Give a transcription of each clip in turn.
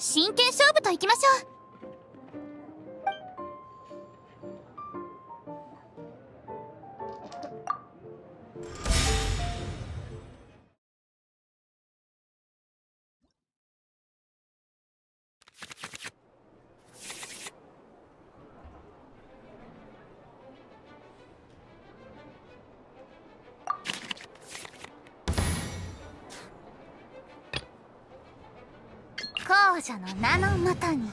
真剣勝負といきましょう。王者の名のもとに。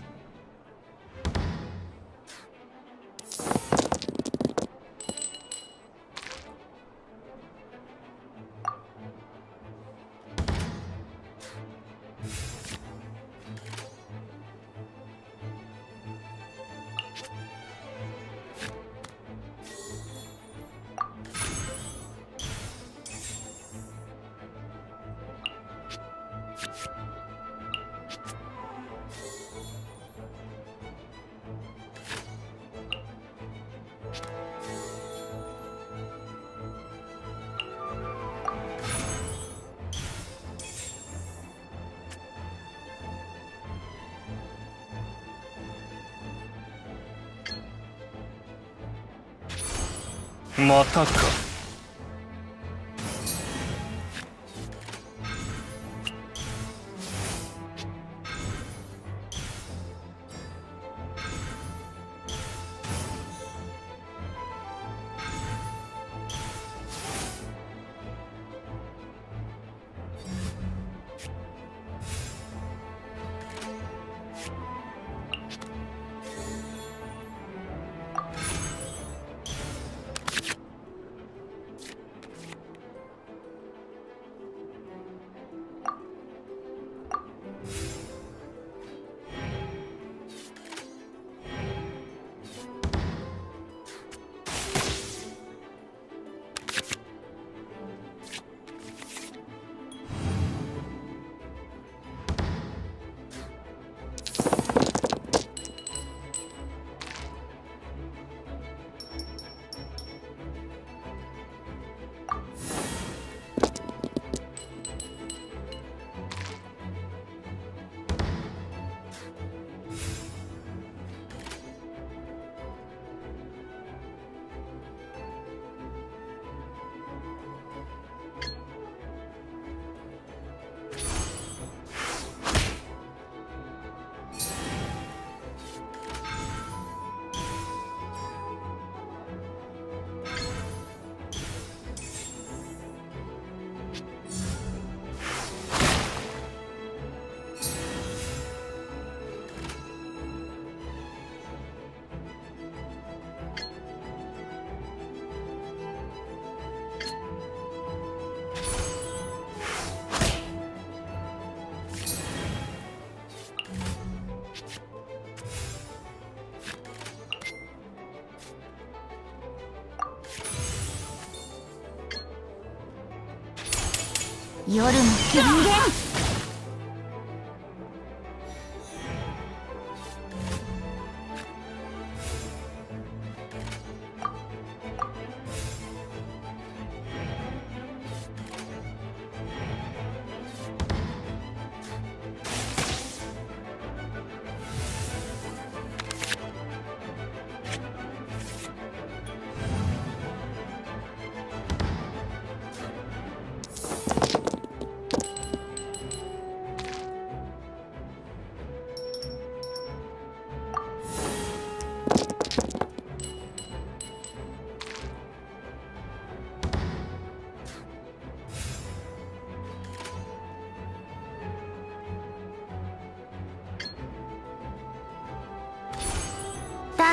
またか。夜も権限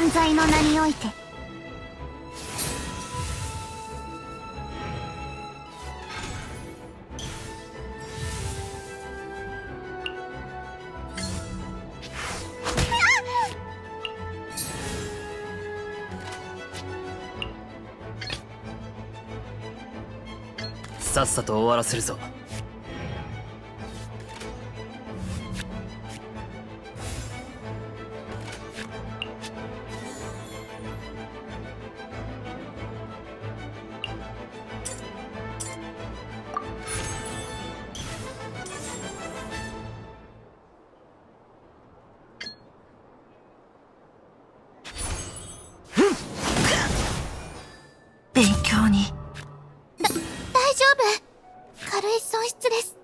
断罪の名において。さっさと終わらせるぞ。勉強に。大丈夫。軽い損失です。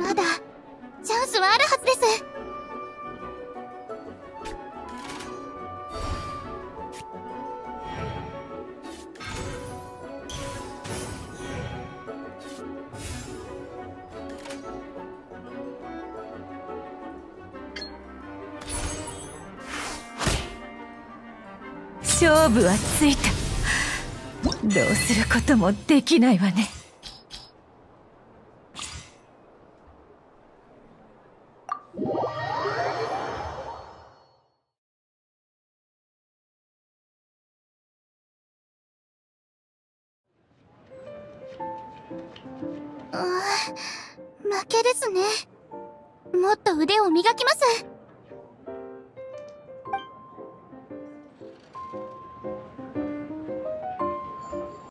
まだ。チャンスはあるはずです。勝負はついた。どうすることもできないわね。負けですね。もっと腕を磨きます。